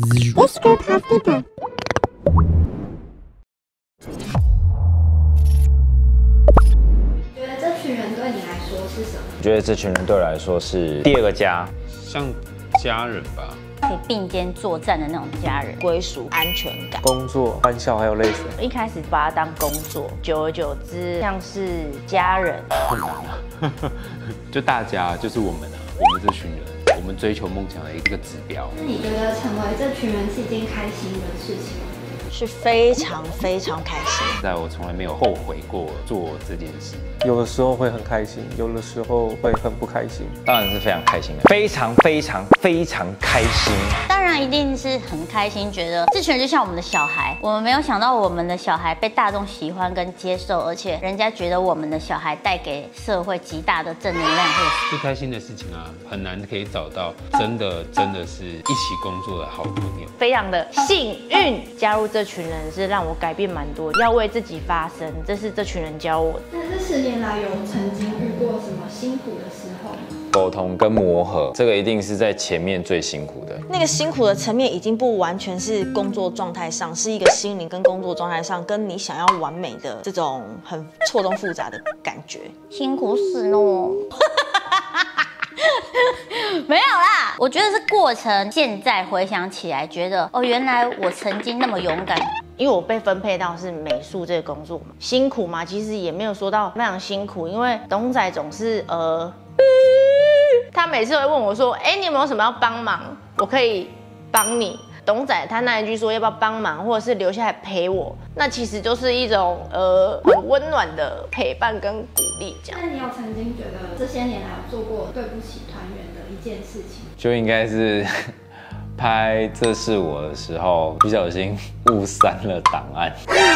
Oscar Pastita。觉得这群人对你来说是什么？我觉得这群人对我来说是第二个家，像家人吧。可以并肩作战的那种家人，归属、安全感。工作、欢笑还有泪水。一开始把它当工作，久而久之像是家人。就大家就是我们啊，我们这群人，我们追求梦想的一个指标。那你觉得成为这群人是一件开心的事情吗？是非常非常开心。在我从来没有后悔过做这件事。有的时候会很开心，有的时候会很不开心。当然是非常开心的，非常非常非常开心。当然一定是很开心，觉得这群人就像我们的小孩，我们没有想到我们的小孩被大众喜欢跟接受，而且人家觉得我们的小孩带给社会极大的正能量。最开心的事情啊，很难可以找到真的真的是一起工作的好朋友。非常的幸运，加入这群人是让我改变蛮多，要为自己发声，这是这群人教我的。那这十年来有曾经遇过什么辛苦的时候吗？沟通跟磨合，这个一定是在前面最辛苦的。那个辛苦的层面已经不完全是工作状态上，是一个心灵跟工作状态上，跟你想要完美的这种很错综复杂的感觉。辛苦死了。没有啦，我觉得是过程。现在回想起来，觉得哦，原来我曾经那么勇敢。因为我被分配到是美术这个工作嘛，辛苦嘛，其实也没有说到非常辛苦，因为董仔总是呃，他每次会问我说，哎，你有没有什么要帮忙，我可以帮你。董仔他那一句说要不要帮忙，或者是留下来陪我，那其实就是一种呃很温暖的陪伴跟鼓励。这样，那你有曾经觉得这些年来有做过对不起团员的一件事情？就应该是 拍《这是我》的时候，不小心误删了档案，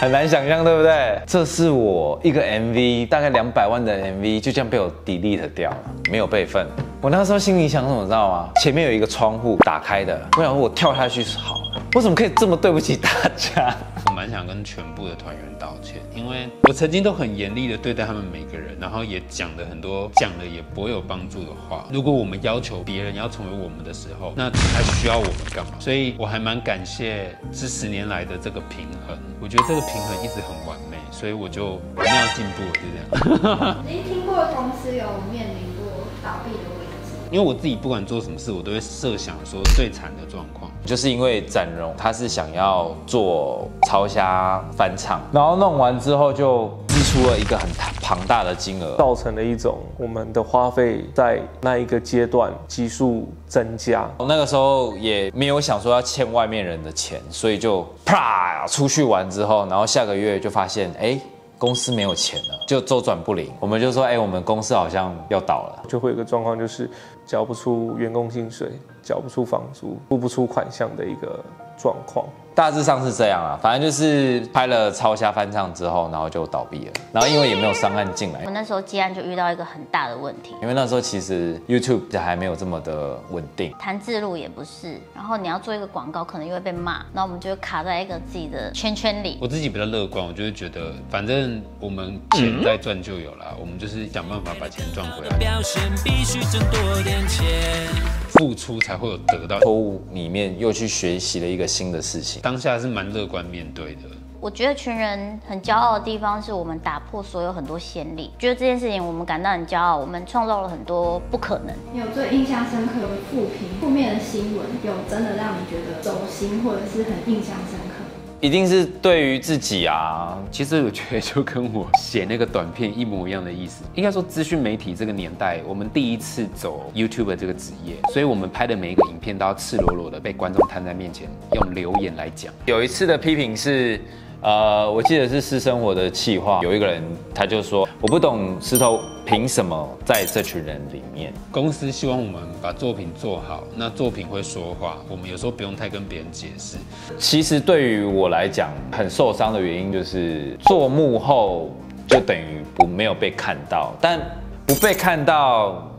很难想象，对不对？这是我一个 MV，大概两百万的 MV，就这样被我 delete 掉了，没有备份。我那时候心里想什么，知道吗？前面有一个窗户打开的，我想说我跳下去是好了，我怎么可以这么对不起大家？我蛮想跟全部的团员道歉，因为我曾经都很严厉的对待他们每个人，然后也讲了很多讲了也不会有帮助的话。如果我们要求别人要成为我们的时候，那还需要我们干嘛？所以我还蛮感谢这十年来的这个平衡，我觉得这个平衡一直很完美，所以我就一定要进步，就这样。您听过公司有面临过倒闭的？因为我自己不管做什么事，我都会设想说最惨的状况。就是因为展荣他是想要做超虾翻唱，然后弄完之后就支出了一个很庞大的金额，造成了一种我们的花费在那一个阶段急速增加。那个时候也没有想说要欠外面人的钱，所以就啪出去玩之后，然后下个月就发现哎。公司没有钱了，就周转不灵，我们就说，哎，我们公司好像要倒了，就会有个状况，就是交不出员工薪水，交不出房租，付不出款项的一个状况。大致上是这样啊，反正就是拍了超虾翻唱之后，然后就倒闭了。然后因为也没有商案进来，我那时候接案就遇到一个很大的问题，因为那时候其实 YouTube 还没有这么的稳定，谈字录也不是，然后你要做一个广告，可能又会被骂，那我们就卡在一个自己的圈圈里。我自己比较乐观，我就会觉得，反正我们钱在赚就有了，我们就是想办法把钱赚回来。表现必须挣多点钱，付出才会有得到。错误里面又去学习了一个新的事情。当下是蛮乐观面对的。我觉得群人很骄傲的地方是我们打破所有很多先例，觉得这件事情我们感到很骄傲，我们创造了很多不可能。你有最印象深刻的负评、负面的新闻，有真的让你觉得走心或者是很印象深刻？一定是对于自己啊，其实我觉得就跟我写那个短片一模一样的意思。应该说，资讯媒体这个年代，我们第一次走 YouTube 这个职业，所以我们拍的每一个影片都要赤裸裸的被观众摊在面前，用留言来讲。有一次的批评是。呃，我记得是私生活的气话，有一个人他就说，我不懂石头凭什么在这群人里面。公司希望我们把作品做好，那作品会说话，我们有时候不用太跟别人解释。其实对于我来讲，很受伤的原因就是做幕后就等于不没有被看到，但不被看到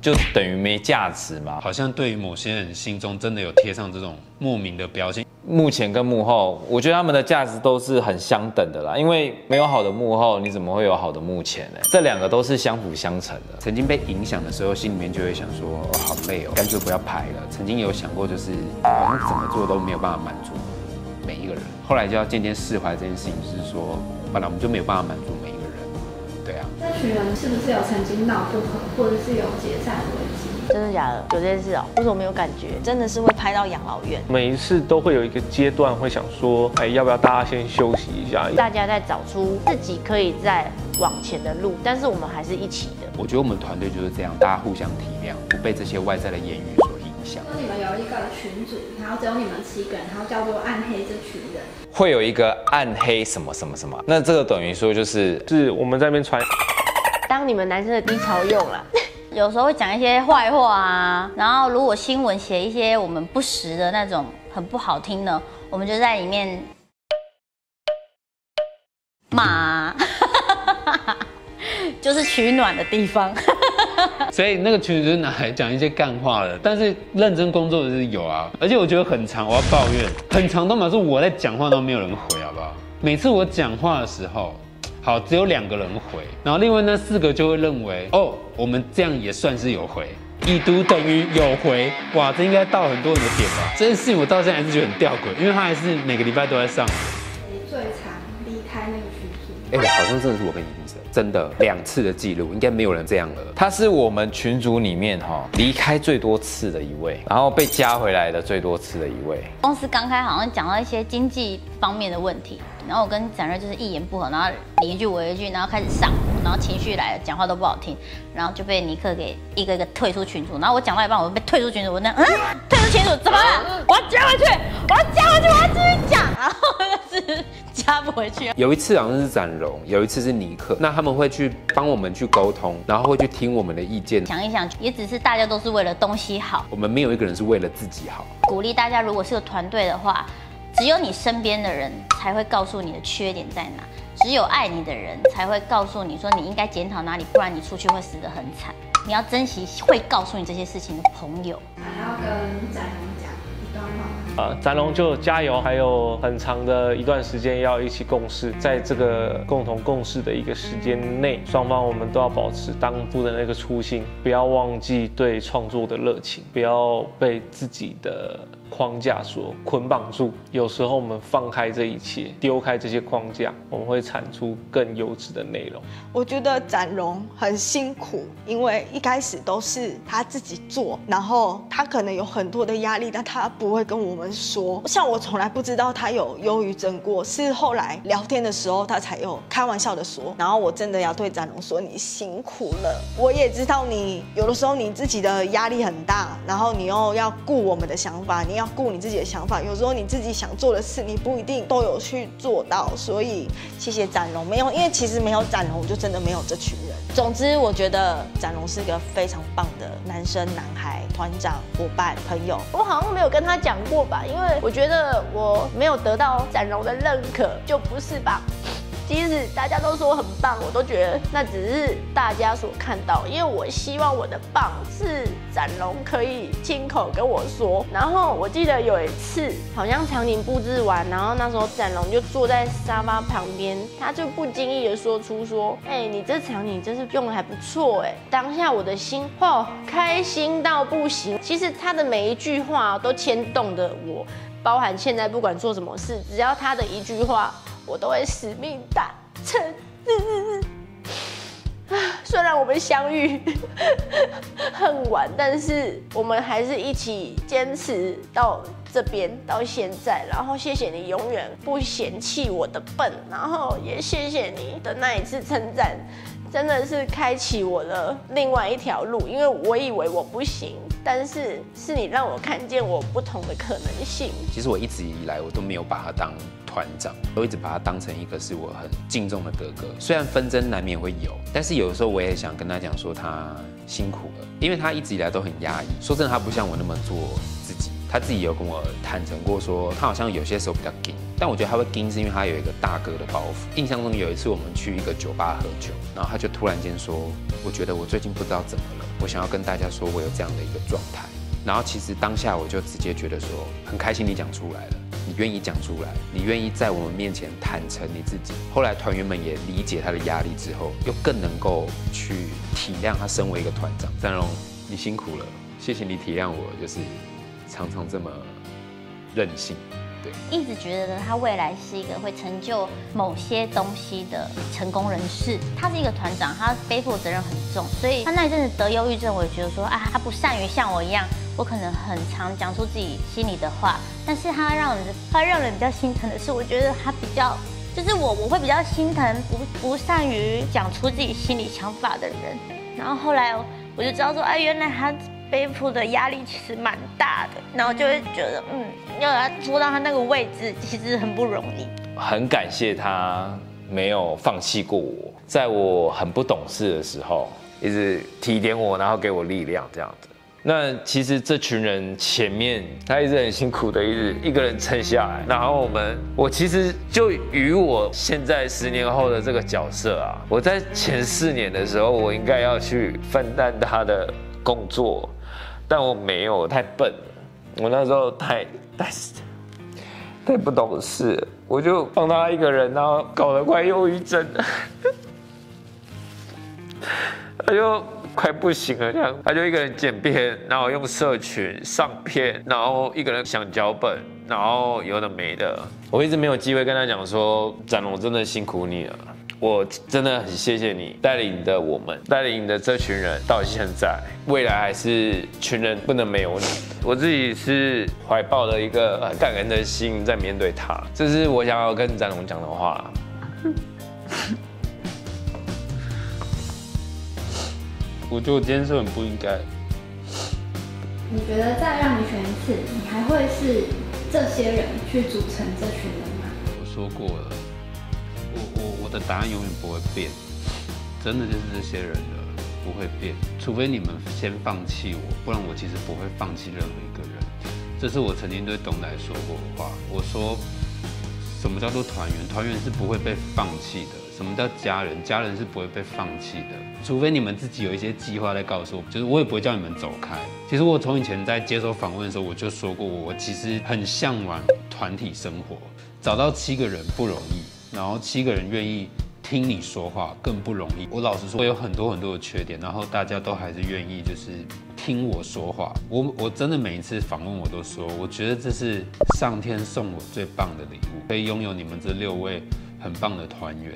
就等于没价值嘛。好像对于某些人心中真的有贴上这种莫名的标签。幕前跟幕后，我觉得他们的价值都是很相等的啦。因为没有好的幕后，你怎么会有好的幕前呢？这两个都是相辅相成的。曾经被影响的时候，心里面就会想说，哦，好累哦，干脆不要拍了。曾经有想过，就是好像怎么做都没有办法满足每一个人。后来就要渐渐释怀这件事情，就是说，本来我们就没有办法满足每一个人。对啊，这群人是不是有曾经闹不和，或者是有解散危机？真的假的？有这件事哦、为什么没有感觉？真的是会拍到养老院，每一次都会有一个阶段会想说，哎，要不要大家先休息一下？大家在找出自己可以再往前的路，但是我们还是一起的。我觉得我们团队就是这样，大家互相体谅，不被这些外在的言语所影响。那你们有一个群组，然后只有你们七个人，然后叫做暗黑这群人。会有一个暗黑什么什么什么，那这个等于说就是是我们在那边传当你们男生的低潮用了，有时候会讲一些坏话啊，然后如果新闻写一些我们不实的那种很不好听的，我们就在里面骂，就是取暖的地方。所以那个群就是拿来讲一些干话的，但是认真工作的是有啊，而且我觉得很长，我要抱怨，很长都嘛是我在讲话都没有人回，好不好？每次我讲话的时候，好只有两个人回，然后另外那四个就会认为，哦，我们这样也算是有回，已读等于有回，哇，这应该到很多人的点吧？这件事情我到现在还是觉得很吊诡，因为他还是每个礼拜都在上。你最常离开那个群组？哎、好像真的是我跟你真的两次的记录，应该没有人这样了。他是我们群组里面哈离开最多次的一位，然后被加回来的最多次的一位。公司刚开好像讲到一些经济方面的问题，然后我跟展瑞就是一言不合，然后你一句我一句，然后开始上，然后情绪来了，讲话都不好听，然后就被尼克给一个一个退出群组，然后我讲到一半，我被退出群组，我那样嗯，退出群组怎么了？我要加回去，我要加回去，我要继续讲，然后就是加不回去。有一次好像是展荣，有一次是尼克，那他们会去帮我们去沟通，然后会去听我们的意见。想一想，也只是大家都是为了东西好，我们没有一个人是为了自己好。鼓励大家，如果是个团队的话，只有你身边的人才会告诉你的缺点在哪，只有爱你的人才会告诉你说你应该检讨哪里，不然你出去会死得很惨。你要珍惜会告诉你这些事情的朋友。还要跟展龙讲一段话。呃，展龙就加油，还有很长的一段时间要一起共事，在这个共同共事的一个时间内，双方我们都要保持当初的那个初心，不要忘记对创作的热情，不要被自己的框架所捆绑住。有时候我们放开这一切，丢开这些框架，我们会产出更优质的内容。我觉得展荣很辛苦，因为一开始都是他自己做，然后他可能有很多的压力，但他不会跟我们说。像我从来不知道他有忧郁症过，是后来聊天的时候他才有开玩笑的说。然后我真的要对展荣说，你辛苦了。我也知道你有的时候你自己的压力很大，然后你又要顾我们的想法，你要顾你自己的想法。有时候你自己想做的事，你不一定都有去做到。所以谢谢展龙，没有，因为其实没有展龙，就真的没有这群人。总之，我觉得展龙是一个非常棒的男生、男孩、团长、伙伴、朋友。我好像没有跟他讲过吧，因为我觉得我没有得到展龙的认可，就不是吧。即使大家都说很棒，我都觉得那只是大家所看到，因为我希望我的棒是展龙可以亲口跟我说。然后我记得有一次，好像场景布置完，然后那时候展龙就坐在沙发旁边，他就不经意的说出说：“哎、你这场景真是用的还不错哎。”当下我的心哦，开心到不行。其实他的每一句话都牵动的我，包含现在不管做什么事，只要他的一句话。我都会使命达成。虽然我们相遇 很晚，但是我们还是一起坚持到这边到现在。然后谢谢你永远不嫌弃我的笨，然后也谢谢你的那一次称赞，真的是开启我的另外一条路。因为我以为我不行，但是是你让我看见我不同的可能性。其实我一直以来我都没有把他当团长，都一直把他当成一个是我很敬重的哥哥。虽然纷争难免会有，但是有的时候我也想跟他讲说他辛苦了，因为他一直以来都很压抑。说真的，他不像我那么做。他自己有跟我坦诚过说，他好像有些时候比较硬，但我觉得他会硬是因为他有一个大哥的包袱。印象中有一次我们去一个酒吧喝酒，然后他就突然间说：“我觉得我最近不知道怎么了。”我想要跟大家说我有这样的一个状态。然后其实当下我就直接觉得说，很开心你讲出来了，你愿意讲出来，你愿意在我们面前坦诚你自己。后来团员们也理解他的压力之后，又更能够去体谅他身为一个团长。张荣，你辛苦了，谢谢你体谅我，就是常常这么任性。一直觉得他未来是一个会成就某些东西的成功人士。他是一个团长，他背负责任很重，所以他那一阵子得忧郁症，我也觉得说啊，他不善于像我一样。我可能很常讲出自己心里的话，但是他让人他让人比较心疼的是，我觉得他比较就是我我会比较心疼不不善于讲出自己心里想法的人。然后后来我就知道说，哎，原来他背负的压力其实蛮大的，然后就会觉得，嗯，要他坐到他那个位置其实很不容易。很感谢他没有放弃过我，在我很不懂事的时候，一直提点我，然后给我力量，这样子。那其实这群人前面他一直很辛苦的，一直一个人撑下来。然后我们，我其实就与我现在十年后的这个角色啊，我在前四年的时候，我应该要去分担他的工作，但我没有，太笨了。我那时候太太太不懂事，我就帮他一个人，然后搞得快忧郁症，他就。快不行了，这样他就一个人剪片，然后用社群上片，然后一个人想脚本，然后有的没的。我一直没有机会跟他讲说，展龙真的辛苦你了，我真的很谢谢你带领的我们，带领的这群人到现在，未来还是群人不能没有你。我自己是怀抱了一个很感恩的心在面对他，这是我想要跟展龙讲的话。我觉得我今天是很不应该。你觉得再让你选一次，你还会是这些人去组成这群人吗？我说过了，我我我的答案永远不会变，真的就是这些人了，不会变，除非你们先放弃我，不然我其实不会放弃任何一个人。这是我曾经对董奶说过的话。我说，什么叫做团员？团员是不会被放弃的。什么叫家人？家人是不会被放弃的，除非你们自己有一些计划在告诉我，就是我也不会叫你们走开。其实我从以前在接受访问的时候，我就说过，我其实很向往团体生活，找到七个人不容易，然后七个人愿意听你说话更不容易。我老实说，我有很多很多的缺点，然后大家都还是愿意就是听我说话。我我真的每一次访问我都说，我觉得这是上天送我最棒的礼物，可以拥有你们这六位很棒的团员。